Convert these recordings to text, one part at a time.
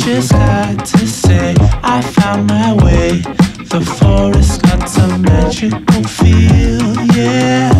just got to say, I found my way. The forest got some magical feel, yeah.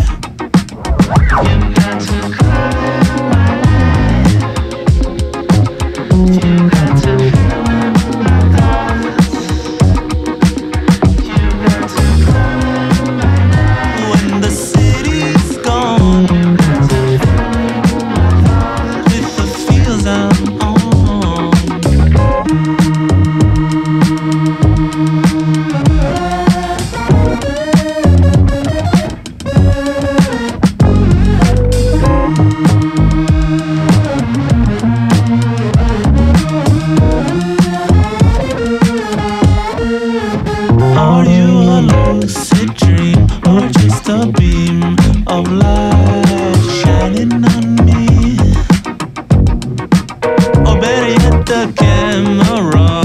camera.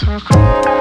took